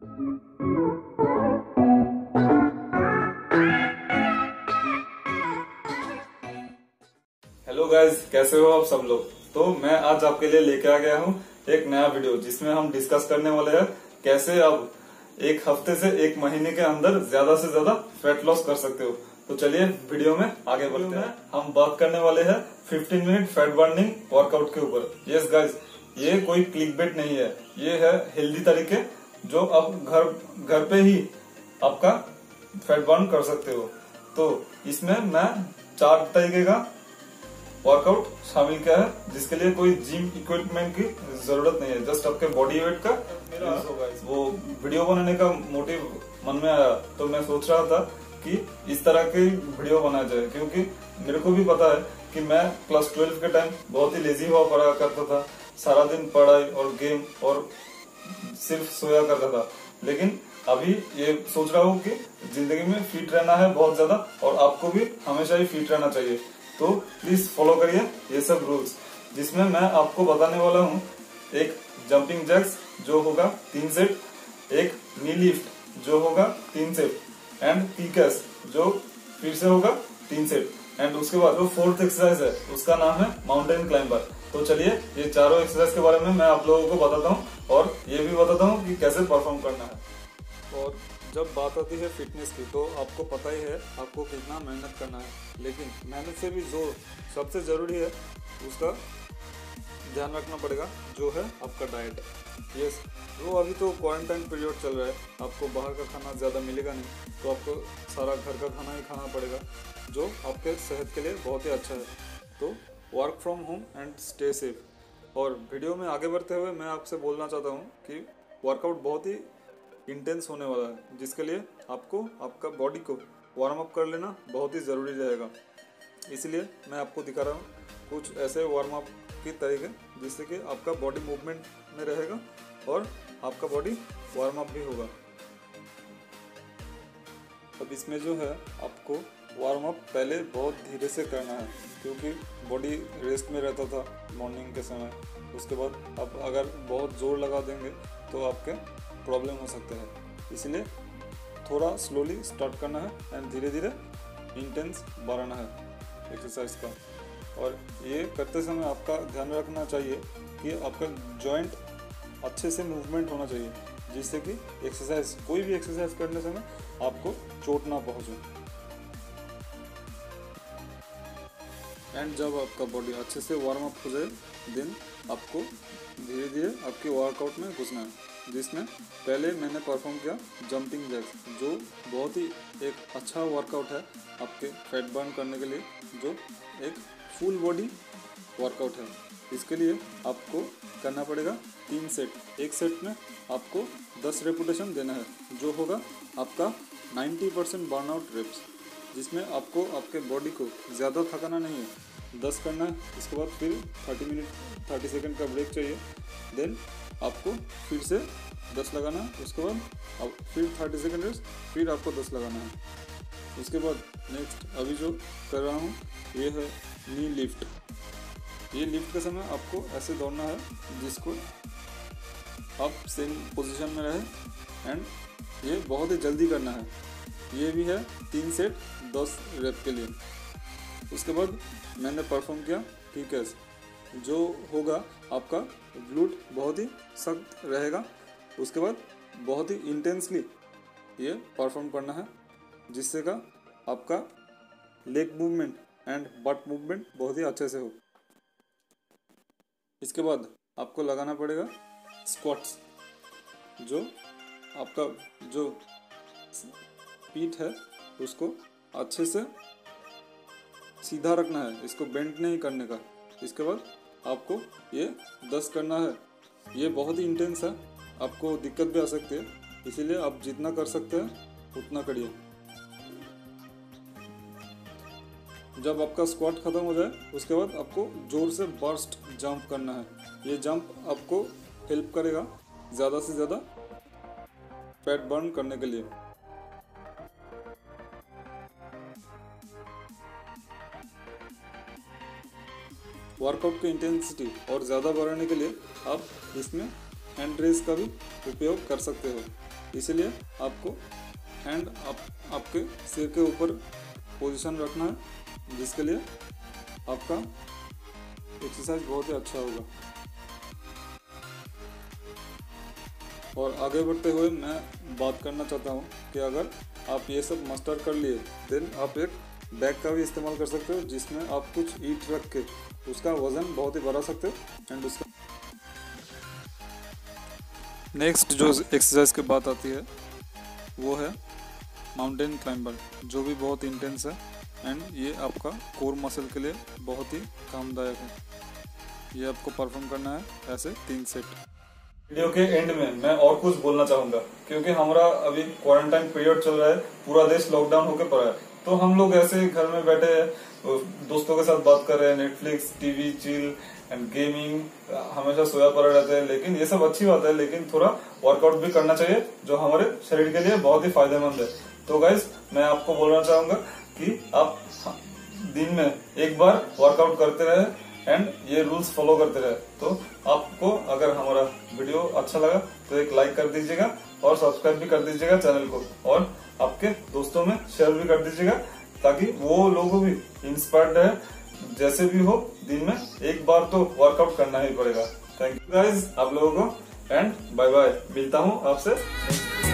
Hello guys कैसे हो आप सब लोग? तो मैं आज आपके लिए लेके आ गया हूँ एक नया वीडियो जिसमें हम डिस्कस करने वाले हैं कैसे आप एक हफ़्ते से एक महीने के अंदर ज़्यादा से ज़्यादा फैट लॉस कर सकते हो। तो चलिए वीडियो में आगे बढ़ते हैं। हम बात करने वाले हैं 15 मिनट फैट बर्निंग वर्कआउट के ऊपर। यस गाइस ये कोई क्लिक बेट नहीं है। ये है हेल्दी तरीके जो आप घर घर पे ही आपका फैट बर्न कर सकते हो। तो इसमें मैं चार तरीके का वर्कआउट शामिल किया है जिसके लिए कोई जिम इक्विपमेंट की ज़रूरत नहीं है। जस्ट आपके बॉडी वेट का मेरा वो वीडियो बनाने का मोटिव मन में आया। तो मैं सोच रहा था कि इस तरह की वीडियो बनाया जाए क्योंकि मेरे को भी पता है कि मैं क्लास ट्वेल्व के टाइम बहुत ही लेजी हुआ पढ़ा करता था। सारा दिन पढ़ाई और गेम और सिर्फ़ सोया करता था। लेकिन अभी ये सोच रहा हूँ कि ज़िंदगी में फिट रहना है बहुत ज़्यादा और आपको भी हमेशा ही फिट रहना चाहिए। तो प्लीज़ फॉलो करिए ये सब रूल्स जिसमें मैं आपको बताने वाला हूँ। एक जंपिंग जैक्स जो होगा तीन सेट एक नी लिफ्ट जो होगा तीन सेट एंड पीकस जो फिर से होगा तीन सेट एंड उसके बाद जो फोर्थ एक्सरसाइज है, उसका नाम है माउंटेन क्लाइंबर तो चलिए, ये चारों एक्सरसाइज के बारे में मैं आप लोगों को बताता हूँ और ये भी बताता हूँ कि कैसे परफॉर्म करना है। और जब बात आती है फिटनेस की तो आपको पता ही है आपको कितना मेहनत करना है। लेकिन मेहनत से भी जो सबसे ज़रूरी है, उसका ध्यान रखना पड़ेगा, जो है आपका डाइट यस वो अभी तो क्वारंटाइन पीरियड चल रहा है, आपको बाहर का खाना ज़्यादा मिलेगा नहीं तो आपको सारा घर का खाना ही खाना पड़ेगा, जो आपके सेहत के लिए बहुत ही अच्छा है। तो work from home and stay safe और वीडियो में आगे बढ़ते हुए मैं आपसे बोलना चाहता हूँ कि वर्कआउट बहुत ही इंटेंस होने वाला है, जिसके लिए आपको, आपका बॉडी को वार्म अप कर लेना बहुत ही ज़रूरी रहेगा। इसलिए मैं आपको दिखा रहा हूँ कुछ ऐसे वार्म अप के तरीके जिससे कि आपका बॉडी मूवमेंट में रहेगा और आपका बॉडी वार्म अप भी होगा। अब इसमें जो है आपको वार्म अप पहले बहुत धीरे से करना है, क्योंकि बॉडी रेस्ट में रहता था मॉर्निंग के समय। उसके बाद अब अगर बहुत ज़ोर लगा देंगे तो आपके प्रॉब्लम हो सकते हैं। इसलिए थोड़ा स्लोली स्टार्ट करना है एंड धीरे धीरे इंटेंस बढ़ाना है एक्सरसाइज का। और ये करते समय आपका ध्यान रखना चाहिए कि आपका जॉइंट अच्छे से मूवमेंट होना चाहिए, जिससे कि एक्सरसाइज कोई भी एक्सरसाइज करने समय आपको चोट ना पहुँचे। एंड जब आपका बॉडी अच्छे से वार्म अप हो जाए देन आपको धीरे धीरे आपके वर्कआउट में घुसना है, जिसमें पहले मैंने परफॉर्म किया जंपिंग जैक्स जो बहुत ही एक अच्छा वर्कआउट है आपके फैट बर्न करने के लिए, जो एक फुल बॉडी वर्कआउट है। इसके लिए आपको करना पड़ेगा तीन सेट एक सेट में आपको 10 रेपुटेशन देना है, जो होगा आपका 90 परसेंट बर्नआउट रेप्स जिसमें आपको, आपके बॉडी को ज़्यादा थकाना नहीं है। दस करना है, इसके बाद फिर 30 मिनट थर्टी सेकेंड का ब्रेक चाहिए। देन आपको फिर से 10 लगाना है, उसके बाद अब फिर थर्टी सेकेंड रेस्ट फिर आपको 10 लगाना है। उसके बाद नेक्स्ट अभी जो कर रहा हूँ, ये है नी लिफ्ट ये लिफ्ट के समय आपको ऐसे दौड़ना है, जिसको आप सेम पोजीशन में रहे एंड ये बहुत ही जल्दी करना है। ये भी है तीन सेट दस रेप के लिए। उसके बाद मैंने परफॉर्म किया पीकेस जो होगा आपका ग्लूट बहुत ही सख्त रहेगा। उसके बाद बहुत ही इंटेंसली ये परफॉर्म करना है, जिससे का आपका leg movement and butt movement बहुत ही अच्छे से हो। इसके बाद आपको लगाना पड़ेगा स्क्वाट्स जो आपका, जो पीठ है, उसको अच्छे से सीधा रखना है, इसको बेंड नहीं करने का। इसके बाद आपको ये दस करना है। ये बहुत ही इंटेंस है, आपको दिक्कत भी आ सकती है, इसीलिए आप जितना कर सकते हैं, उतना करिए। जब आपका स्क्वाट ख़त्म हो जाए, उसके बाद आपको ज़ोर से बर्स्ट जंप करना है। ये जंप आपको हेल्प करेगा, ज़्यादा से ज़्यादा फैट बर्न करने के लिए। वर्कआउट की इंटेंसिटी और ज़्यादा बढ़ाने के लिए आप इसमें हैंड रेस का भी उपयोग कर सकते हो। इसीलिए आपको हैंड आप, आपके सिर के ऊपर पोजीशन रखना है जिसके लिए आपका एक्सरसाइज बहुत ही अच्छा होगा। और आगे बढ़ते हुए मैं बात करना चाहता हूँ कि अगर आप ये सब मास्टर कर लिए देन आप एक बैग का भी इस्तेमाल कर सकते हो, जिसमें आप कुछ ईट रख के उसका वज़न बहुत ही बढ़ा सकते हो एंड उसका नेक्स्ट जो एक्सरसाइज की बात आती है, वो है माउंटेन क्लाइंबर जो भी बहुत इंटेंस है एंड ये आपका कोर मसल के लिए बहुत ही कामदायक है। ये आपको परफॉर्म करना है ऐसे तीन सेट वीडियो के एंड में मैं और कुछ बोलना चाहूँगा, क्योंकि हमारा अभी क्वारंटाइन पीरियड चल रहा है, पूरा देश लॉकडाउन होकर पड़ा है। तो हम लोग ऐसे घर में बैठे दोस्तों के साथ बात कर रहे हैं Netflix TV chill and gaming हमेशा सोया पड़े रहते हैं। लेकिन ये सब अच्छी बात है, लेकिन थोड़ा वर्कआउट भी करना चाहिए, जो हमारे शरीर के लिए बहुत ही फ़ायदेमंद है। तो गाइज़ मैं आपको बोलना चाहूँगा कि आप दिन में एक बार वर्कआउट करते रहे एंड ये रूल्स फॉलो करते रहे। तो आपको अगर हमारा वीडियो अच्छा लगा तो एक लाइक कर दीजिएगा और सब्सक्राइब भी कर दीजिएगा चैनल को। और आपके दोस्तों में शेयर भी कर दीजिएगा, ताकि वो लोग भी इंस्पायर्ड रहे। जैसे भी हो, दिन में एक बार तो वर्कआउट करना ही पड़ेगा। थैंक यू गाइज़ आप लोगों को एंड बाय बाय मिलता हूँ आपसे।